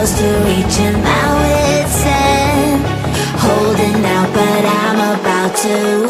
close to reaching my wit's end. Holding out but I'm about to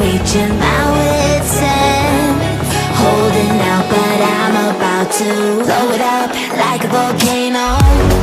reaching my wits end. Holding out but I'm about to blow it up like a volcano.